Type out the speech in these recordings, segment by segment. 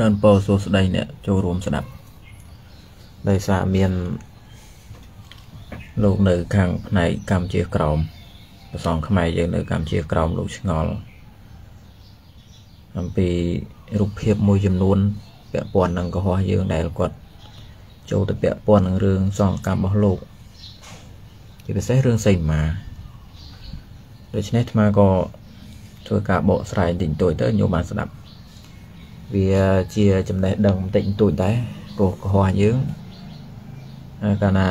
ដល់ពោសួស្តីអ្នកចូលរួមស្ដាប់ដោយសារមានលោកនៅខាងផ្នែកកម្ពុជាក្រមប្រសងខ្មែរយើងនៅកម្ពុជាក្រមលោកឆ្ងល់អំពីរូបភាពមួយចំនួនពាក់ព័ន្ធនឹងកុហកយើងដែលគាត់ចូលទៅពាក់ព័ន្ធនឹងរឿងសង្កម្មរបស់លោកជាពិសេសរឿងសីមាដូច្នេះអាត្មាក៏ធ្វើការបកស្រាយតិចតួចទៅញោមបានស្ដាប់ វាជាចំណេះដឹងបន្តិចបន្តួចដែរព្រោះកុហកយើងកាលណា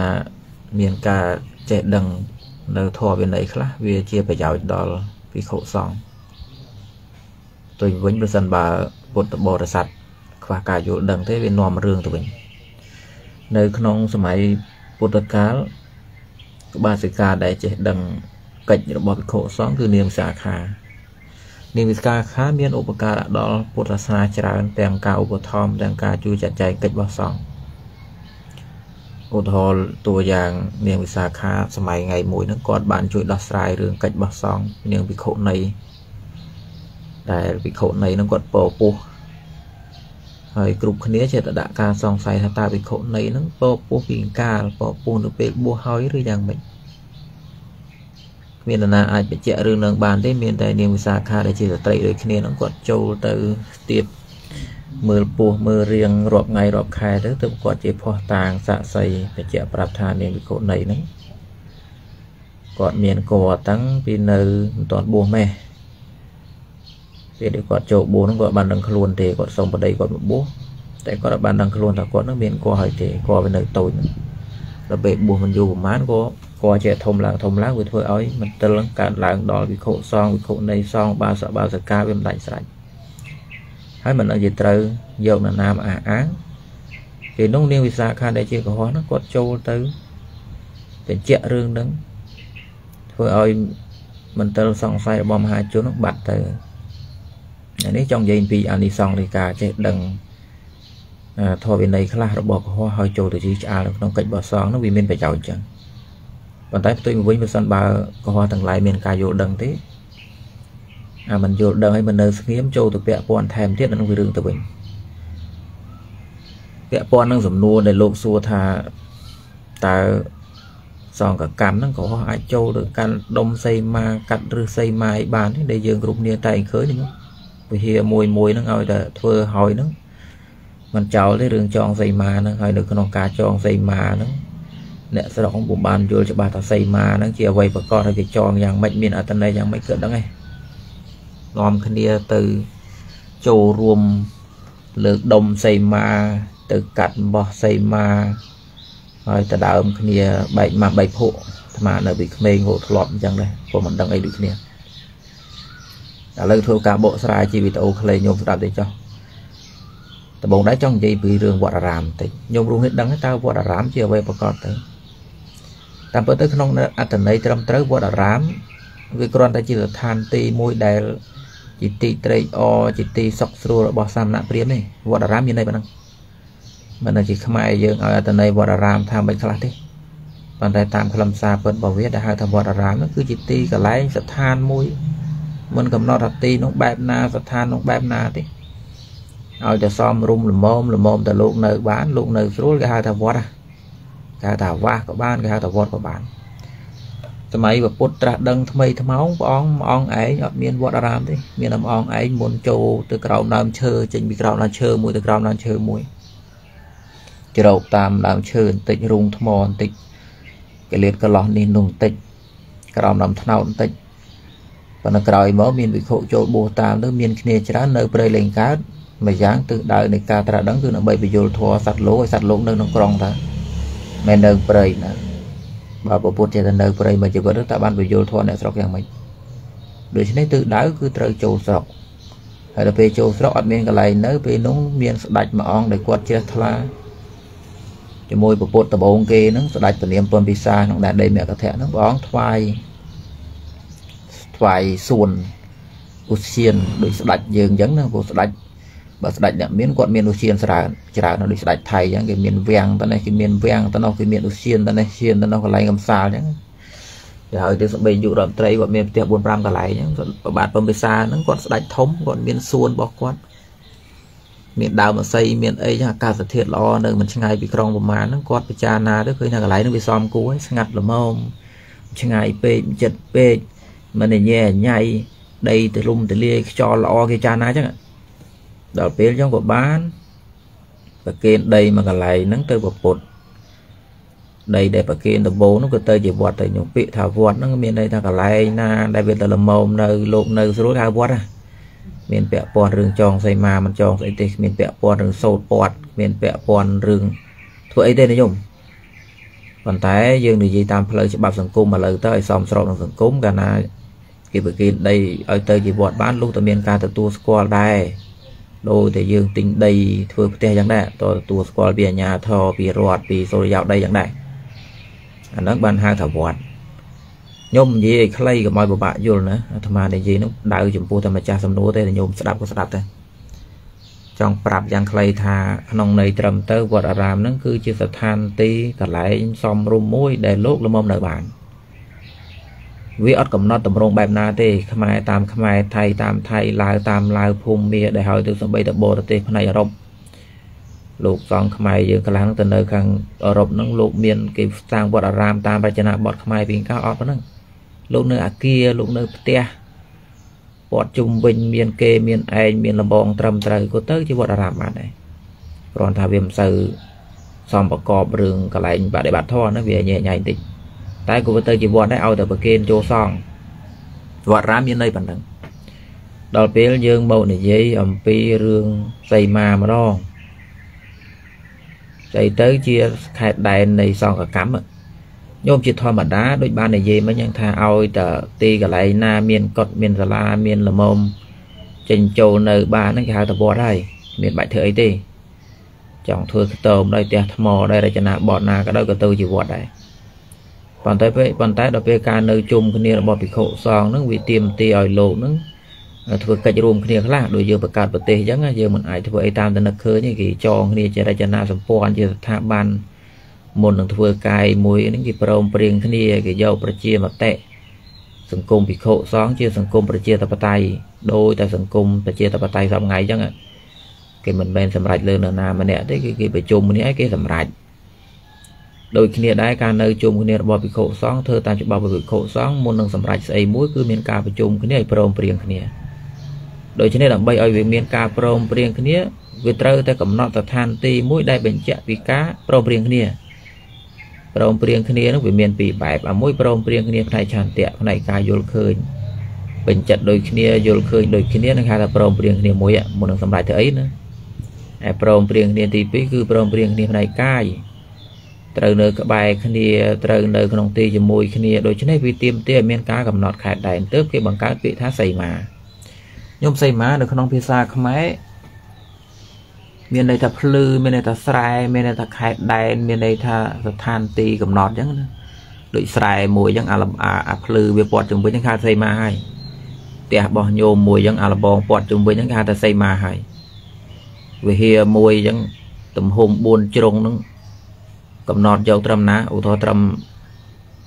មានការចេះដឹងនៅធម៌វិន័យខ្លះវាជាប្រយោជន៍ដល់ភិក្ខុសង្ឃទៅវិញប្រសិនបើពុទ្ធបរិស័ទខ្វះការយល់ដឹងទេវានាំរឿងទៅវិញនៅក្នុងសម័យពុទ្ធកាលក្បាសិកាដែលចេះដឹងកិច្ចរបស់ភិក្ខុសង្ឃគឺនាងសាខា នាងវិស្កាខាមានឧបការៈដល់ពុទ្ធសាសនាច្រើន ទាំងការឧបត្ថម្ភទាំងការជួយចាត់ចែងកិច្ចរបស់សង្ឃឧទាហរណ៍តួយ៉ាងនាងវិសាខាសម័យថ្ងៃមួយហ្នឹងគាត់បានជួយដោះស្រាយរឿងកិច្ចរបស់សង្ឃនាងវិខុនៃដែលវិខុនៃហ្នឹងគាត់ពោពោះហើយគ្រប់គ្នាចេះតែដាក់ការសង្ស័យថាតើវិខុនៃហ្នឹងពោពោះពីកាលពោពោះនៅពេលបួសហើយឬយ៉ាងម៉េច គ្មាននរណាអាចបញ្ជាក់រឿងនឹងបានទេមានតែនាងវិសាខាដែលជាស្ត្រីដូចគ្នានឹងគាត់ចូលទៅទៀតមើលពោះមើលរៀងរាប់ថ្ងៃរាប់ខែទៅទើបគាត់ជាផោះតាងសាក់សីបញ្ជាក់ប្រាប់ថានាងវិកុណីហ្នឹងគាត់មានកតាំងពីនៅមិនទាន់បួសម៉េះពេលដែលគាត់ចូលបួសហ្នឹងគាត់បានដឹងខ្លួនទេគាត់សុំប្តីគាត់មកបួសតែគាត់បានដឹងខ្លួនថាគាត់នឹងមានកហើយទេគាត់វានៅតូចហ្នឹងដល់ពេលបួសមិនយូរប្រហែលគាត់ គាត់ជាធំឡើងធំឡើងវាធ្វើឲ្យមន្ទិលកើតឡើងដល់វិខុសងវិខុនៃសងបាសបាសកាវាមិនដាច់ស្រេចហើយមិនឲ្យត្រូវយកនរណាមអះអាងពេលនោះនាងវិសាខាដែលជាកុហកនោះគាត់ចូលទៅបញ្ជាក់រឿងហ្នឹងធ្វើឲ្យមន្ទិលសង្ស័យរបស់មហាជននោះបាត់ទៅអានេះចង់និយាយពីអានិសង្សនៃការចេះដឹងធម៌វិន័យខ្លះរបស់កុហកហើយចូលទៅជាឆ្អាលនៅក្នុងកិច្ចបោះសងនោះវាមានប្រយោជន៍ចឹង ប៉ុន្តែផ្ទុយមកវិញបើសិនបើកុហកទាំងឡាយមានការយល់ដឹងទេអាមិនយល់ដឹងឲ្យមិននៅស្ងៀមចូលទៅពាក់ព័ន្ធថែមទៀតនឹងវារឿងទៅវិញពាក់ព័ន្ធនឹងសំណួរដែលលោកសួរថាតើសង្កកម្មហ្នឹងក៏អាចចូលទៅកាន់ដុំសីមាកាត់ឬសីមាឲ្យបានទេដែលយើងគ្រប់គ្នាតែឃើញហ្នឹងវិហារមួយមួយហ្នឹងឲ្យតែធ្វើហើយហ្នឹងមិនចោលទេរឿងចងសីមាហ្នឹងហើយនៅក្នុងការចងសីមាហ្នឹង អ្នកស្រុកពុំបានយល់ច្បាស់ថាសីមាហ្នឹងជាអ្វីប្រកបហើយគេចងយ៉ាងម៉េចមានអត្ថន័យយ៉ាងម៉េចគឺដឹងទេនាំគ្នាទៅចូលរួមលើកដុំសីមា ទៅកាត់បោះសីមាហើយទៅដើមគ្នាបែកមកបែកភក់អាត្មានៅពីក្មេងហូតធ្លាប់អញ្ចឹងដែរព្រោះមិនដឹងអីដូចគ្នាឥឡូវធ្វើការបកស្រាយជាវីដេអូខ្លីញោមស្ដាប់ទេចុះដំបូងដែរចង់និយាយពីរឿងវត្តអារាមបន្តិចញោមរួមនេះដឹងតើវត្តអារាមជាអ្វីប្រកបទៅ តាមពិតទៅក្នុងអត្តន័យត្រឹមត្រូវវត្តអារាមវាគ្រាន់តែជាស្ថានទីមួយដែលជាទីត្រេកអរជាទីសុខស្រួលរបស់សាមណព្រាហ្មណ៍នេះវត្តអារាមមានន័យប៉ុណ្ណឹងមិនដែលជាខ្មែរយើងឲ្យអត្តន័យវត្តអារាមថាមិនខ្លះទេប៉ុន្តែតាមខ្លឹមសារពិតរបស់វាដែលហៅថាវត្តអារាមនោះគឺជាទីកន្លែងស្ថានមួយមិនកំណត់ថាទីនោះបែបណាស្ថាននោះបែបណាទេឲ្យតែសមរុំលមមលមមតែលោកនៅបានលោកនៅស្រួលគេហៅថាវត្ត គេហៅថាវាសក៏បានគេហៅថាវត្តក៏បានសម័យពុទ្ធត្រាស់ដឹងថ្មីថ្មោងព្រះអង្គព្រះអង្គឯងអត់មានវត្តអារាមទេមានតែព្រះអង្គឯងមុនចូលទៅក្រោមដើមឈើចេញពីក្រោមដើមឈើមួយទៅក្រោមដើមឈើមួយជ្រោកតាមដើមឈើបន្តិចរូងថ្មបន្តិចកលៀតកន្លោះនេះនោះបន្តិចក្រោមដើមថ្នោតបន្តិចប៉ុន្តែក្រោយមកមានវិខុចូលបួសតាមទៅមានគ្នាច្រើននៅព្រៃលេងកើតម្យ៉ាងទិសដៅនៃការត្រាស់ដឹងគឺដើម្បីបញ្យលធម៌សត្វលោកឲ្យសត្វលោកនៅក្នុងក្រុងតា មិននៅព្រៃណាបើពពុទ្ធចេះតែនៅព្រៃមួយជីវិតតើបានបញ្យលធម៌អ្នកស្រុកយ៉ាងម៉េចដូច្នេះទិសដៅគឺត្រូវចូលស្រុកហើយដល់ពេលចូលស្រុកអត់មានកន្លែងនៅពេលនោះមានស្ដេចមួយអង្គដែលគាត់ជ្រះថ្លាជាមួយពពុទ្ធដបងគេហ្នឹងស្ដេចពនាមពុនពិសាក្នុងដែនដីមគ្គធៈហ្នឹងព្រះអង្គថ្វាយថ្វាយសួនឧស្សាហដូចស្ដេចយើងអញ្ចឹងណាព្រោះស្ដេច បើស្ដេចអ្នកមានគាត់មានឧស្សាហច្រើនច្រើនដូចស្ដេចថៃអញ្ចឹងគេមានវាំងតនេះគេមានវាំងតនោះគេមានឧស្សាហតនេះជាតនោះកន្លែងកំសាលអញ្ចឹងគេហើយទៅសម្បេយុរដ្ឋមន្ត្រីគាត់មានផ្ទះ4 5កន្លែងអញ្ចឹងបាទពំពិសាហ្នឹងគាត់ស្ដេចធំគាត់មានសួនរបស់គាត់មានដើមអស័យមានអីចឹងអាកាសធាតុល្អនៅមិនឆ្ងាយពីក្រុងប្រមាណហ្នឹងគាត់ពិចារណាទៅឃើញថាកន្លែងហ្នឹងវាសមគួរហើយស្ងាត់ល្មមឆ្ងាយពេកចិត្តពេកមិនញ៉ែញ៉ៃដីទលំទលាយខ្យល់ល្អគេចារណាចឹង ដល់ពេលចឹងក៏បានប្រគេនដីមកកន្លែងហ្នឹងទៅប្រពុតដីដែលប្រគេនដំបូងនោះក៏ទៅជាវត្តទៅខ្ញុំពាក្យថាវត្តហ្នឹងមានន័យថាកន្លែងណាដែលវាទៅល្មមនៅលោកនៅស្រួលហៅវត្តណាមានពាក់ព័ន្ធរឿងចងសីមាមិនចងស្អីទេគ្មានពាក់ព័ន្ធរឿងសោតពាត់គ្មានពាក់ព័ន្ធរឿងធ្វើអីទេណាខ្ញុំប៉ុន្តែយើងនិយាយតាមផ្លូវច្បាប់សង្គមឥឡូវទៅឲ្យសមស្របនឹងសង្គមកាលណាគេប្រគេនដីឲ្យទៅជាវត្តបានលុះតែមានការទទួលស្គាល់ដែរ ដូចតែយើងទិញដីធ្វើផ្ទះយ៉ាងដែរតទទួលស្គាល់ពីអាជ្ញាធរពីរដ្ឋពីសូរិយោដីយ៉ាងដែរអាហ្នឹងបានហៅថាវត្តខ្ញុំនិយាយឲ្យខ្លីកុំឲ្យពិបាកយល់ណាអាត្មានិយាយនោះដៅចំពោះតែម្ចាស់សំណួរទេតែញោមស្ដាប់ក៏ស្ដាប់ដែរចង់ប្រាប់យ៉ាងខ្លីថាក្នុងន័យត្រឹមទៅវត្តអារាមហ្នឹងគឺជាស្ថានទីកន្លែងសំរុំមួយដែលលោកល្មមនៅបាន វាអត់កំណត់តម្រងបែបណាទេខ្មែរតាមខ្មែរថៃតាមថៃឡាវតាមឡាវភូមិមាដែលហើយទៅសំបីតបរទេសផ្នែកអឺរ៉ុបលោកសង្ឃខ្មែរយើងកន្លងទៅនៅខាងអឺរ៉ុបហ្នឹងលោកមានគេសាងវត្តអារាមតាមរចនាបថខ្មែរពីកាលអត់ប៉ុណ្ណឹងលោកនៅអាគារលោកនៅផ្ទះព័ទ្ធជុំវិញមានគេមានឯងមានលបងត្រឹមត្រូវក៏ទៅជាវត្តអារាមបានដែរគ្រាន់ថាវាមិនសូវសំប្រកបរឿងកន្លែងបដិបត្តិធម៌ណាវាញែកញែកបន្តិច តែក៏ទៅជាវត្តដែរឲ្យតែប្រគេនចូលសងវត្តរាមមានន័យប៉ុណ្ណឹងដល់ពេលយើងមកនិយាយអំពីរឿងសីមាម្ដងស្អីទៅជាខេតដែននៃសង្កកម្មញោមជាធម្មតាដូចបាននិយាយមិញហ្នឹងថាឲ្យតែទីកន្លែងណា មានកុដមានសាលាមានលមមចេញចូលនៅបានហ្នឹងគេហៅថាវត្តហើយមានបាច់ធ្វើអីទេចង់ធ្វើខ្ទមដោយផ្ទះថ្មដោយរចនាបថណាក៏ដោយក៏ទៅជាវត្តដែរ ប៉ុន្តែពេលប៉ុន្តែដល់ពេលការនៅជុំគ្នារបស់ភិក្ខុសង្ឃហ្នឹងវាទៀមទីឲ្យលោកហ្នឹងធ្វើកិច្ចរួមគ្នាខ្លះដូចយើងបង្កើតប្រទេសអញ្ចឹងយើងមិនអាចធ្វើអីតាមតែនឹកឃើញទេគេចងគ្នាជារចនាសម្ព័ន្ធជាស្ថាប័នមុននឹងធ្វើកាយមួយហ្នឹងគេព្រមព្រៀងគ្នាគេយកប្រជាមតិសង្គមភិក្ខុសង្ឃជាសង្គមប្រជាធិបតេយ្យដោយតែសង្គមប្រជាធិបតេយ្យសពថ្ងៃអញ្ចឹងគេមិនមែនសម្រេចលើនរណាម្នាក់ទេគេគេប្រជុំគ្នាឲ្យគេសម្រេច ដូចគ្នាដែរការនៅជុំគ្នារបស់ភិក្ខុសង្ឃធ្វើតាមច្បាប់របស់ភិក្ខុសង្ឃមុននឹងសម្រេចស្អីមួយគឺមានការប្រជុំគ្នាឲ្យព្រមព្រៀងគ្នាដូច្នេះដើម្បីឲ្យវាមានការព្រមព្រៀងគ្នាវាត្រូវតែកំណត់ស្ថានទីមួយដែលបញ្ជាក់ពីការព្រមព្រៀងគ្នាព្រមព្រៀងគ្នានឹងវាមានពីរបែបអាមួយព្រមព្រៀងគ្នាផ្នែកឆន្ទៈផ្នែកការយល់ឃើញបញ្ចិតដូចគ្នាយល់ឃើញដូចគ្នានឹងហៅថាព្រមព្រៀងគ្នាមួយមុននឹងសម្រេចទៅអីណាហើយព្រមព្រៀងគ្នាទី2គឺព្រមព្រៀងគ្នាផ្នែកកាយ ត្រូវនៅក្បែរគ្នាត្រូវនៅក្នុងទីជាមួយគ្នាដូច្នេះវាទៀមទាឲ្យមានការកំណត់ខែដែនទើបគេបង្កើតពាក្យថាសីមាខ្ញុំសីមានៅក្នុងភាសាខ្មែរមានន័យថាភ្លឺមានន័យថាស្រែមានន័យថាខេត្តដែនមានន័យថាស្ថានទីកំណត់អញ្ចឹងណាដូចស្រែមួយអញ្ចឹងអាអាភ្លឺវាព័ទ្ធជំវិញហ្នឹងគេហៅសីមាហើយផ្ទះរបស់ញោមមួយអញ្ចឹងអាលបងព័ទ្ធជំវិញហ្នឹងគេហៅថាសីមាហើយវិហារមួយអញ្ចឹងទំហំ4ជ្រុងហ្នឹង កំណត់យកត្រឹមណាឧទាហរណ៍ត្រឹម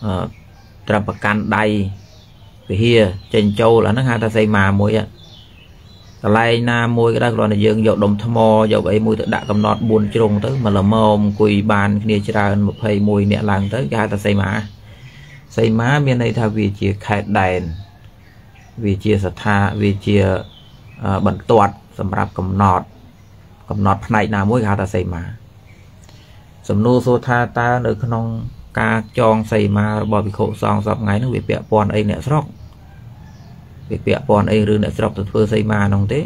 អឺត្រឹមប្រកាន់ដៃវិហារចេញចូលអាហ្នឹងហៅថាសីមាមួយហ្នឹងកន្លែងណាមួយក៏ដោយគ្រាន់តែយើងយកដុំថ្មយកអីមួយទៅដាក់កំណត់4ជ្រុងទៅមកល្មមអង្គុយបានគ្នាច្រើន21នាក់ឡើងទៅគេហៅថាសីមាសីមាមានន័យថាវាជាខេតដែនវាជាស្ថាវាជាបន្ទាត់សម្រាប់កំណត់ កំណត់ផ្នែកណាមួយគេហៅថាសីមា សំណួរសួរថាតើនៅក្នុងការចងសីមារបស់វិខុសងសពថ្ងៃនោះវាពាក់ព័ន្ធអីអ្នកស្រុកវាពាក់ព័ន្ធអីឬអ្នកស្រុកទៅធ្វើសីមានោះទេ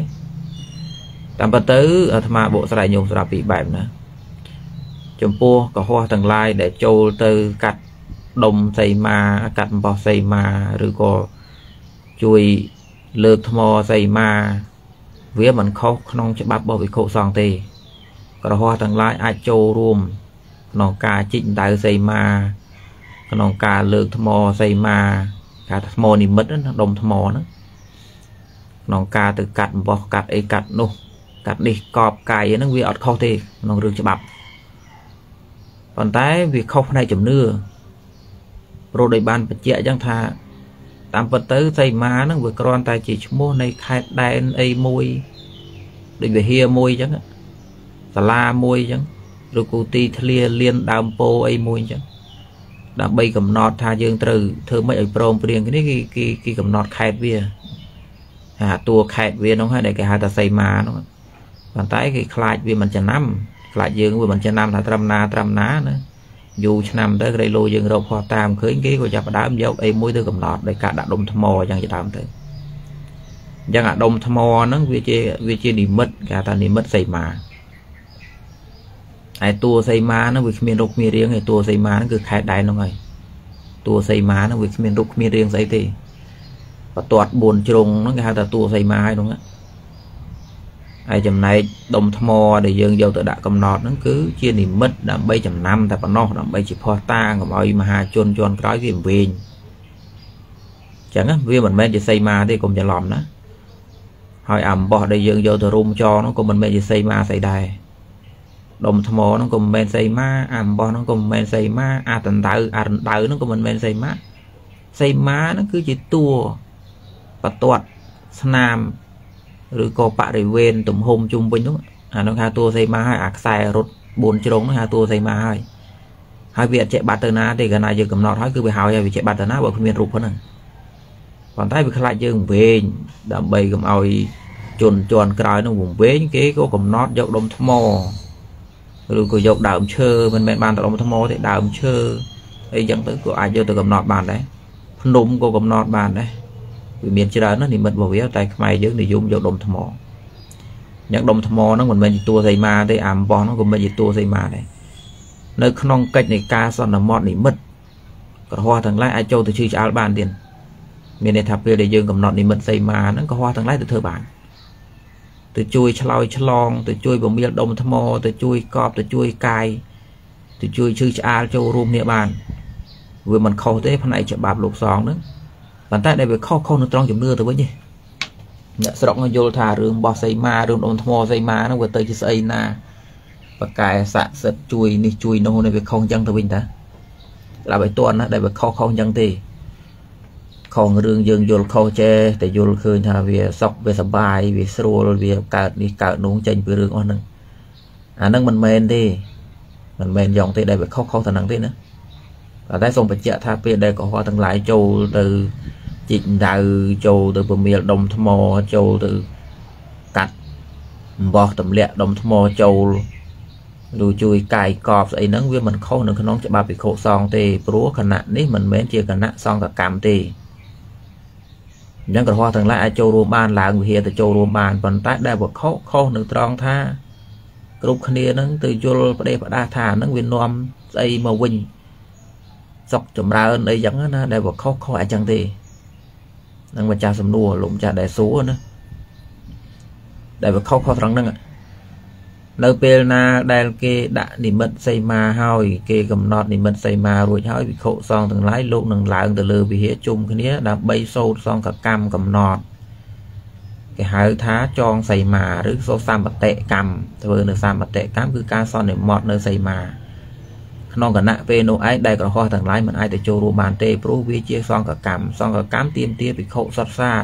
តាមពិតទៅអាត្មាបកស្រាយញោមស្រាប់ពីបែបណាចំពោះកុហកទាំងឡាយដែលចូលទៅកាត់ដុំសីមាកាត់អំបោះសីមាឬក៏ជួយលើកថ្មសីមា វាមិនខុសក្នុងច្បាប់របស់វិខុសង្ឃទេក្រហោះទាំងឡាយអាចចូលរួម ក្នុងការជីកដៅសីមា ក្នុងការលើកថ្មសីមាការថ្មនិមិត្តណាដុំថ្មហ្នឹងក្នុងការទៅកាត់អំបោះកាត់អីកាត់នោះកាត់នេះកប់កាយហ្នឹងវាអត់ខុសទេក្នុងរឿងច្បាប់ប៉ុន្តែវាខុសផ្នែកជំនឿព្រោះដោយបានបញ្ជាក់អញ្ចឹងថា តាមពិតទៅសីមាហ្នឹងវាគ្រាន់តែជាឈ្មោះនៃខេត្តដែនអីមួយដូចវិហារមួយអញ្ចឹងសាលាមួយអញ្ចឹង ឬគូទីធ្លាលៀនដើមពោអីមួយអញ្ចឹងដើម្បីកំណត់ថាយើងត្រូវធ្វើម៉េចឲ្យព្រមព្រៀងគ្នាគេគេគេកំណត់ខេតវាអាតួខេតវានោះហើយដែលគេហៅថាសីមានោះប៉ុន្តែគេខ្លាចវាមិនចំណាំខ្លាចយើងវាមិនចំណាំថាត្រឹមណាត្រឹមណាណាយូរឆ្នាំទៅក្រៃលោយើងរកផោះតាមឃើញគេក៏ចាប់ផ្ដើមយកអីមួយទៅកំណត់ដោយការដាក់ដុំថ្មអញ្ចឹងជាដើមទៅអញ្ចឹងអាដុំថ្មហ្នឹងវាជាវាជានិមិត្តគេថានិមិត្តសីមា ហើយតួសីមាហ្នឹងវាគ្មានរូបគ្មានរាងឯតួសីមាហ្នឹងគឺខែដែនហ្នឹងហើយតួសីមាហ្នឹងវាគ្មានរូបគ្មានរាងស្អីទេបន្ទាត់4ជ្រុងហ្នឹងគេហៅថាតួសីមាហើយហ្នឹងហើយចំណែកដុំថ្មដែលយើងយកទៅដាក់កំណត់ហ្នឹងគឺជានិមិត្តដើម្បីចំណាំតែប៉ុណ្ណោះដើម្បីជាផោះតាកុំឲ្យមហាជនជាន់ក្រោយវាវែងចឹងវាមិនមែនជាសីមាទេកុំច្រឡំណាហើយអំបោះដែលយើងយកទៅរុំចងហ្នឹងក៏មិនមែនជាសីមាស្អីដែរ ដុំថ្មហ្នឹងក៏មិនមែនសីមាអាអំបោះហ្នឹងក៏មិនមែនសីមាអាដណ្ដៅអារណ្ដៅហ្នឹងក៏មិនមែនសីមាសីមាហ្នឹងគឺជាតួបទាត់ស្នាមឬក៏បរិវេណទំហំជុំវិញនោះអានោះហៅតួសីមាហើយអាខ្សែរត់4ជ្រុងនោះហៅតួសីមាហើយហើយវាអត់ចេះបាត់ទៅណាទេកាលណាយើងកំណត់ហើយគឺវាហើយហើយវាចេះបាត់ទៅណាបើគ្មានរូបហ្នឹងប៉ុន្តែវាខ្លាចយើងវែងដើម្បីកុំឲ្យជន់ជន់ក្រោយនោះវែងគេក៏កំណត់យកដុំថ្ម ឬក៏យកដើមឈើមិនមែនបានតែដុំថ្មទេដើមឈើអីចឹងទៅក៏អាចយកទៅកំណត់បានដែរភ្នំក៏កំណត់បានដែរវាមានច្រើនណាស់និមិត្តរបស់វាតែខ្មែរយើងនិយមយកដុំថ្មយ៉ាងដុំថ្មហ្នឹងមិនមែនជាតួសីមាទេអាអំបោះហ្នឹងក៏មិនជាតួសីមាដែរនៅក្នុងកិច្ចនៃការសន្មត់និមិត្តក្រហមទាំងឡាយអាចចូលទៅជឿឆ្អល់បានទៀតមានន័យថាពេលដែលយើងកំណត់និមិត្តសីមាហ្នឹងក្រហមទាំងឡាយទៅធ្វើបាន ទៅជួយឆ្លោយឆ្លង ទៅជួយបំមានដុំថ្ម ទៅជួយកប់ទៅជួយកាយទៅជួយឈឺឆ្អាលចូលរួមគ្នាបានវាមិនខុសទេផ្នែកច្បាប់លោកសងហ្នឹងប៉ុន្តែដែលវាខុសខុសនៅត្រង់ជំនឿទៅវិញទេអ្នកស្រុកយល់ថារឿងបោះសីមារឿងដុំថ្មសីមាហ្នឹងវាទៅជាស្អីណាបកែស័ក្តិសិទ្ធជួយនេះជួយនោះនេះវាខុសអញ្ចឹងទៅវិញតាដល់ឲ្យតន់ណាដែលវាខុសខុសអញ្ចឹងទេ ខុសរឿងយើងយល់ខុសចេះតែយល់ឃើញថាវាសុខវាសបាយវាស្រួលវាកើតនេះកើតនោះចេញពីរឿងអស់ហ្នឹងអាហ្នឹងមិនមែនទេមិនមែនយ៉ងទេដែលវាខុសខុសទៅហ្នឹងទេណាប៉ុន្តែសូមបញ្ជាក់ថាពេលដែលកុហកទាំងឡាយចូលទៅជីកដៅចូលទៅពមៀលដុំថ្មចូលទៅកាត់អំបោះទម្លាក់ដុំថ្មចូលឬជួយកាយកប់ស្អីហ្នឹងវាមិនខុសនៅក្នុងច្បាប់ពិខុសង្ឃទេព្រោះគណៈនេះមិនមែនជាគណៈសង្ឃកម្មទេ អញ្ចឹងក្រហមទាំងឡាយអាចចូលរួមបានឡើងវិហារទៅចូលរួមបានប៉ុន្តែដែលវខុខុសនៅត្រង់ថាគ្រប់គ្នានឹងទៅយល់ប្រទេសផ្ដាស់ថាហ្នឹងវានាំស្អីមកវិញសុកចម្រើនអីចឹងណាដែលវខុសខុសអញ្ចឹងទេនឹងម្ចាស់សំណួរលោកម្ចាស់ដែលសួរណាដែលវខុសខុសត្រង់ហ្នឹង នៅពេលណាដែលគេដាក់និមិត្តសីមាហើយ គេកំណត់និមិត្តសីមារួចហើយវិខុសងទាំងឡាយលោកនឹងឡើងទៅលើវិហារជុំគ្នាដើម្បីសូត្រសង្កកម្មកំណត់គេហៅថាចងសីមាឬសូត្រសម្បតិកម្មធ្វើនៅសម្បតិកម្មគឺការសន្និមត់នៅសីមាក្នុងគណៈពេលនោះឯងដែលក្រហោះទាំងឡាយមិនអាចទៅចូលរួមបានទេព្រោះវាជាសង្កកម្មសង្កកម្មទៀមទាភិក្ខុសត្វសាទ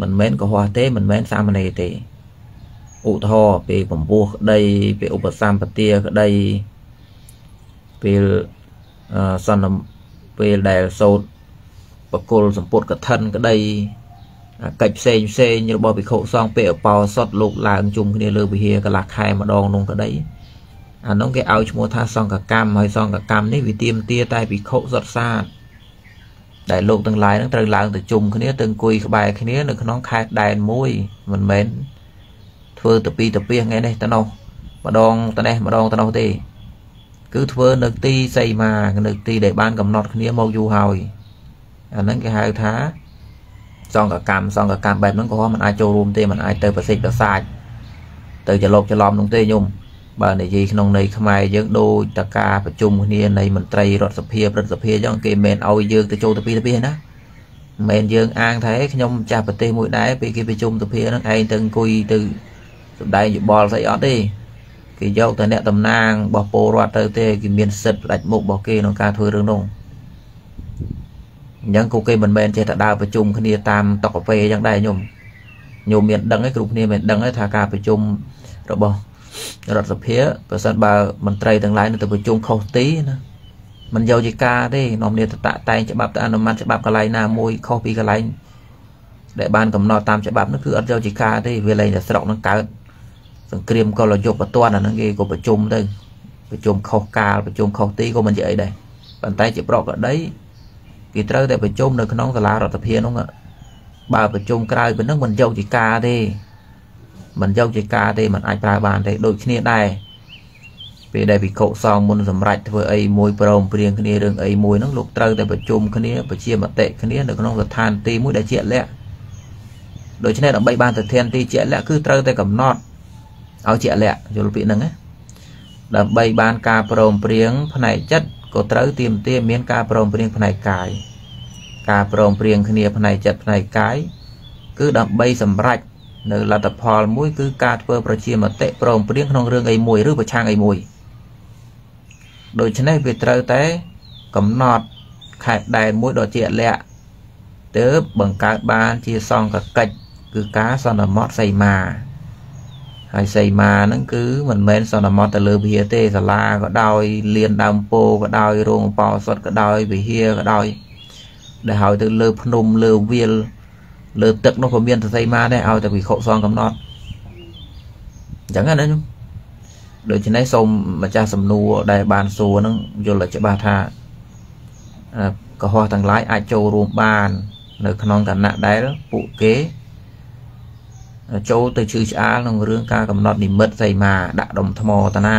មិនមែនក្រហោះទេមិនមែនសាមណេរទេ ឧទាហរណ៍ពេលពពោះក្តីពេលឧបសម្បទាក្តីពេលសន្នពេលដែលសោតបកុលសម្ពុតកឋិនក្តីកិច្ចផ្សេងផ្សេងរបស់ភិក្ខុសង្ឃពេលអបោសុតលោកឡើងជុំគ្នាលើវិហារកន្លះខែម្ដងនោះក្តីអានោះគេឲ្យឈ្មោះថាសង្ឃកម្មហើយសង្ឃកម្មនេះវាទៀមទាតែភិក្ខុសុតសាទដែលលោកទាំងឡាយនឹងត្រូវឡើងទៅជុំគ្នាទៅអង្គុយក្បែរគ្នានៅក្នុងខេត្តដែនមួយមិនមែន ធ្វើទៅពីទៅពីថ្ងៃនេះទៅនោះម្ដងទៅនេះម្ដងទៅនោះទេ គឺធ្វើនៅទីសីមានៅទីដែលបានកំណត់គ្នាមកយូរហើយអាហ្នឹងគេហៅថាសង្កកម្មសង្កកម្មបែបហ្នឹងក៏មិនអាចចូលរួមទេមិនអាចទៅប្រសិទ្ធប្រសាចទៅច្រឡប់ច្រឡំនោះទេញោមបើនិយាយក្នុងន័យខ្មែរយើងដូចតការប្រជុំគ្នានៃមន្ត្រីរដ្ឋសភាព្រឹទ្ធសភាអញ្ចឹងគេមិនឲ្យយើងទៅចូលទៅពីទៅពីណាមិនយើងអាងថាខ្ញុំចាស់ប្រទេសមួយដែរពេលគេប្រជុំសភាហ្នឹងឯងទៅអង្គុយទៅ សំដែងយោបល់ស្អីអត់ទេគេយកតែអ្នកតំណាងរបស់ពលរដ្ឋទៅទេគេមានសិទ្ធិផ្ដាច់មុខរបស់គេក្នុងការធ្វើរឿងនោះអញ្ចឹងគូគេមិនមែនចេះតែដើរប្រជុំគ្នាតាមតុកកាហ្វេអញ្ចឹងដែរញោមញោមមានដឹងឯងគ្រប់គ្នាមានដឹងឯងថាការប្រជុំរបស់រដ្ឋសភាប្រសិនបើមន្ត្រីទាំងឡាយនៅទៅប្រជុំខុសទីណាมันយកជាការទេនាំគ្នាទៅតាក់តែងច្បាប់ទៅអនុម័តច្បាប់កន្លែងណាមួយខុសពីកន្លែងដែលបានកំណត់តាមច្បាប់នោះគឺអត់យកជាការទេវាលែងតែស្រុកនឹងកើត សង្គ្រាមកលយុបតនអាហ្នឹងគេក៏ប្រជុំទៅប្រជុំខុសកាលប្រជុំខុសទីក៏មិនជាអីដែរប៉ុន្តែជាប្រកក្តីគេត្រូវតែប្រជុំនៅក្នុងសាលារដ្ឋាភិបាលនោះបើប្រជុំក្រៅពីនឹងមិនយកជាការទេមិនយកជាការទេมันអាចប្រើបានទេដូចគ្នាដែរពេលដែលវិកុសងមុនសម្រាប់ធ្វើអីមួយប្រមព្រៀងគ្នារឿងអីមួយហ្នឹងលោកត្រូវតែប្រជុំគ្នាប្រជាមតិគ្នានៅក្នុងស្ថានទីមួយដែលជាក់លាក់ដូច្នេះដើម្បីបានស្ថានទីជាក់លាក់គឺត្រូវតែកំណត់ ឲ្យជាក់លាក់យល់ពាក្យហ្នឹងណាដើម្បីបានការព្រមព្រៀងផ្នែកចិត្តក៏ត្រូវទៀមទាមានការព្រមព្រៀងផ្នែកកាយការព្រមព្រៀងគ្នាផ្នែកចិត្តផ្នែកកាយគឺដើម្បីសម្រេចនៅលទ្ធផលមួយគឺការធ្វើប្រជាមតិព្រមព្រៀងក្នុងរឿងអីមួយឬប្រឆាំងអីមួយដូច្នេះវាត្រូវតែកំណត់ខេត្តដែនមួយដ៏ជាក់លាក់ទើបបង្កើតបានជាសង្កកិច្ចគឺការសន្មត់សីមា ហើយសីមាហ្នឹងគឺមិនមែនសន្មត់ទៅលើវិហារទេសាលាក៏ដោយលៀនដើមពោក៏ដោយរោងបោសុតក៏ដោយវិហារក៏ដោយដែលហើយទៅលើភ្នំលើវាលលើទឹកនោះក៏មានសីមាដែរឲ្យតែវិខុសងកំណត់អញ្ចឹងណាខ្ញុំដូច្នេះសូមម្ចាស់សំណួរដែលបានសួរហ្នឹងយល់ឲ្យច្បាស់ថាកុហកទាំងឡាយអាចចូលរួមបាន នៅក្នុងគណៈដែលពួកគេ ចូលទៅជឿឆ្អាលក្នុងរឿងការកំណត់និមិត្តសីមាដាក់ដុំថ្មតាណា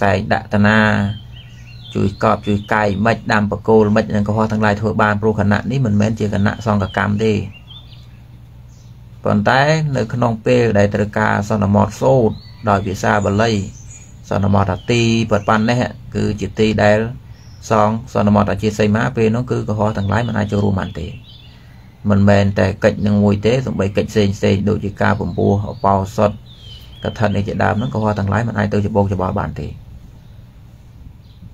សែងដាក់តាណាជួយកប់ជួយកាយមិនដាំបកគោលមិននឹងកុហកទាំងឡាយធ្វើបានព្រោះគណៈនេះមិនមែនជាគណៈសង្កកម្មទេប៉ុន្តែនៅក្នុងពេលដែលត្រូវការសន្មតសូត្រដោយភាសាបាលីសន្មតអាទីបប៉ុណ្ណេះគឺជាទីដែលសងសន្មតអាជាសីមាពេលនោះគឺកុហកទាំងឡាយមិនអាចចូលរួមបានទេ មិនមែនតែកិច្ចនឹងមួយទេសំបីកិច្ចផ្សេងផ្សេងដូចជាការពំពោះអបោសុតកថានេះជាដើមហ្នឹងក៏ហោះទាំងឡាយមិនអាចទៅច្បងច្បល់បានទេ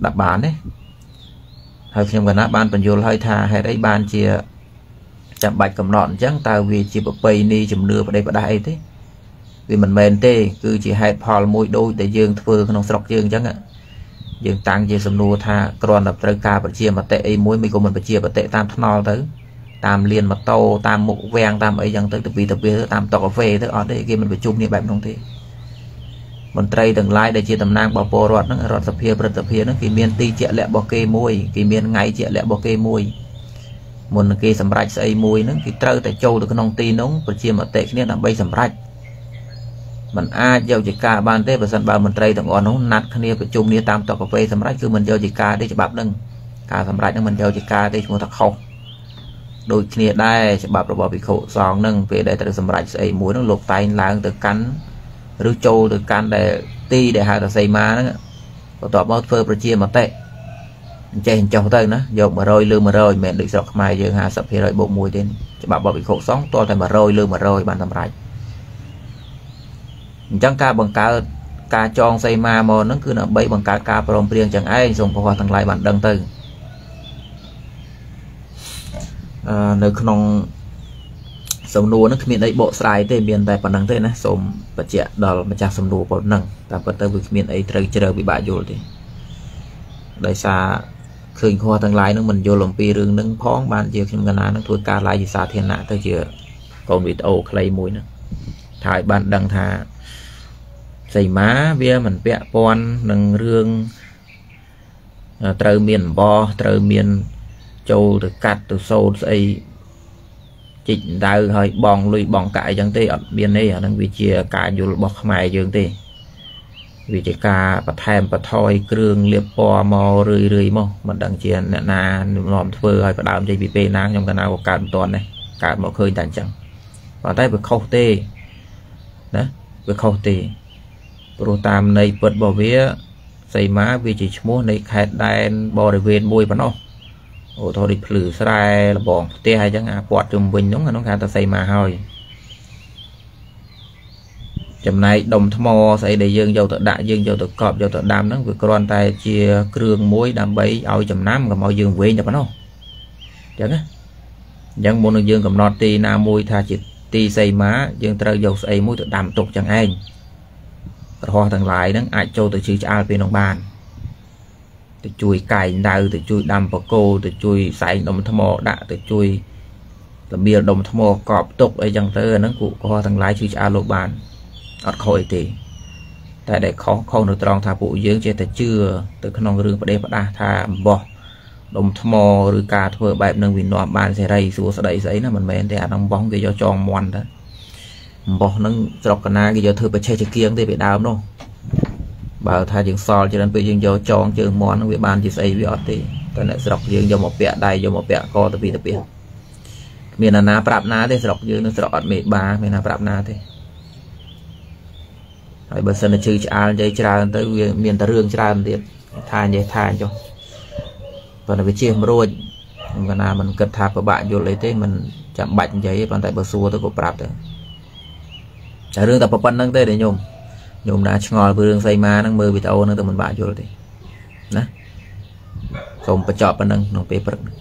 ដាក់បានទេហើយខ្ញុំកណាបានបញ្យល់ឲ្យថាហេតុអីបានជាចាំបាច់កំណត់អញ្ចឹងតើវាជាប្របីនីជំនឿបដិបដាស់អីទេវាមិនមែនទេ គឺជាហេតុផលមួយដូចដែលយើងធ្វើក្នុងស្រុកយើងអញ្ចឹងយើងតាំងជាសំណួរថាគ្រាន់តែត្រូវការប្រជាមតិអីមួយមិនក៏មិនប្រជាមតិតាមថ្នល់ទៅ តាមលានម៉ូតូតាមមុខវាំងតាមអីចឹងទៅទៅពីទៅពីតាមតុកាហ្វេទៅអត់ទេគេមិនប្រជុំគ្នាបែបនោះទេមន្ត្រីទាំងឡាយដែលជាតំណាងបពលរដ្ឋហ្នឹងរដ្ឋសភាព្រឹទ្ធសភាហ្នឹងគេមានទីជាក់លាក់របស់គេមួយគេមានថ្ងៃជាក់លាក់របស់គេមួយមុននឹងគេសម្រេចស្អីមួយហ្នឹងគេត្រូវតែចូលទៅក្នុងទីនោះប្រជាមតិគ្នាដើម្បីសម្រេចมันអាចយកជាការបានទេបើសិនបើមន្ត្រីទាំងអស់នោះណាត់គ្នាប្រជុំគ្នាតាមតុកាហ្វេសម្រេចគឺមិនយកជាការទេច្បាប់ហ្នឹងការសម្រេចហ្នឹងមិនយកជាការទេឈ្មោះថាខុស ដូចគ្នាដែរច្បាប់របស់ភិក្ខុសង្ឃនឹងពេលដែលត្រូវសម្រេចស្អីមួយនឹងលោកតែងឡើងទៅកាន់ឬចូលទៅកាន់ដែលទីដែលហៅថាសីមាហ្នឹងបន្ទាប់មកធ្វើប្រជាមតិអញ្ចេះអញ្ចោះទៅណាយក100លើ100មិនមែនដូចស្រុកខ្មែរយើង50%បូក1ទេច្បាប់របស់ភិក្ខុសង្ឃទាល់តែ100លើ100បានសម្រេចអញ្ចឹងការបង្កើតការចងសីមាមកហ្នឹងគឺដើម្បីបង្កើតការព្រមព្រៀងចឹងឯងសូមព្រះទាំងឡាយបានដឹងទៅ នៅក្នុងសំណួរហ្នឹងគ្មានអីបកស្រាយទេមានតែប៉ុណ្្នឹងទេណាសូមបញ្ជាក់ដល់ម្ចាស់សំណួរប៉ុណ្្នឹងតែប៉ុន្តែវាគ្មានអីត្រូវជ្រៅពិបាកយល់ទេដោយសារឃើញខុសទាំងឡាយនឹងមិនយល់អំពីរឿងនឹងផងបានជាខ្ញុំកណានឹងធ្វើការ live ជាសាធារណៈទៅជាកូនវីដេអូខ្លីមួយហ្នឹងថាឲ្យបានដឹងថាសីមាវាមិនពាក់ព័ន្ធនឹងរឿងត្រូវមានអំបោះត្រូវមាន ចូលទៅកាត់ទៅសូត្រស្អីជីកដៅហើយបងលុយបងកាក់អីចឹងទេអត់មានទេអានឹងវាជាការយល់របស់ខ្មែរយើងទេវាជាការបន្ថែមបន្ថយគ្រឿងលាបពណ៌មករឿយរឿយមកមិនដឹងជាអ្នកណានាំធ្វើឲ្យផ្ដើមចេញពីពេលណាខ្ញុំកណាក៏កើតមិនទាន់ដែរកើតមកឃើញតែអញ្ចឹងប៉ុន្តែវាខុសទេណាវាខុសទេព្រោះតាមន័យពិតរបស់វាសីមាវាជាឈ្មោះនៃខេត្តដែនបរិវេណមួយប៉ុណ្ណោះ ឧទាហរណ៍ដូចភ្លឺស្រែលបងផ្ទះអញ្ចឹងអាពាត់ជុំវិញហ្នឹងអានោះគេថាសីមាហើយចំណែកដុំថ្មស្អីដែលយើងយកទៅដាក់យើងយកទៅកប់យកទៅដាំហ្នឹងវាគ្រាន់តែជាគ្រឿងមួយដើម្បីឲ្យចំណាំកុំឲ្យយើងវែងតែប៉ុណ្ណោះអញ្ចឹងណាអញ្ចឹងមុននឹងយើងកំណត់ទីណាមួយថាជាទីសីមាយើងត្រូវយកស្អីមួយទៅដាំទុកចឹងឯងក្រហោះទាំងឡាយហ្នឹងអាចចូលទៅជឿឆ្អាលពេលនោះបាន ទៅជួយកែងដៅទៅជួយដាំបកគោទៅជួយសែងដុំថ្មដាក់ទៅជួយរបៀលដុំថ្មកប់ទុកអីចឹងទៅអាហ្នឹងគូក្រហោះទាំងឡាយជឿឆ្អាលលោកបានអត់ខុសអីទេតែដែលខុសខុសនៅត្រង់ថាពួកយើងចេះតែជឿទៅក្នុងរឿងប្រទេសផ្ដាស់ថាអំបោះដុំថ្មឬការធ្វើបែបនឹងវិនាំបានសេរីសួស្ដីស្អីណាមិនមែនទេអាអំបោះគេយកចងមន់ទៅអំបោះហ្នឹងស្រុកកណាគេយកធ្វើបច្ចេកជាគៀងទេពីដើមនោះ បើថាយើងសល់ច្រើនពេលយើងយកចងជើងមន់ហ្នឹងវាបានជាស្អីវាអត់ទេតែអ្នកស្រុកយើងយកមកពាក់ដៃយកមកពាក់កទៅពីទៅពីគ្មានអាណាប្រាប់ណាទេស្រុកយើងនឹងស្រុកអត់មេបាមានណាប្រាប់ណាទេហើយបើសិនតែជឿឆ្អាលនិយាយច្រើនទៅវាមានតែរឿងច្រើនទៀតថានិយាយថាចុះប៉ុន្តែវាជៀសមិនរួចខ្ញុំកណាមិនគិតថាពិបាកយល់អីទេមិនចាំបាច់និយាយប៉ុន្តែបើសួរទៅក៏ប្រាប់ទៅតែរឿងតែប៉ុណ្្នឹងទេដែលខ្ញុំខ្ញុំណាឆ្ងល់ពីរឿងសីមាហ្នឹងមើលវីដេអូហ្នឹងទៅមិនបាក់យល់ទេណាសូមបញ្ចប់ប៉ុណ្្នឹងក្នុងពេលព្រឹកនេះ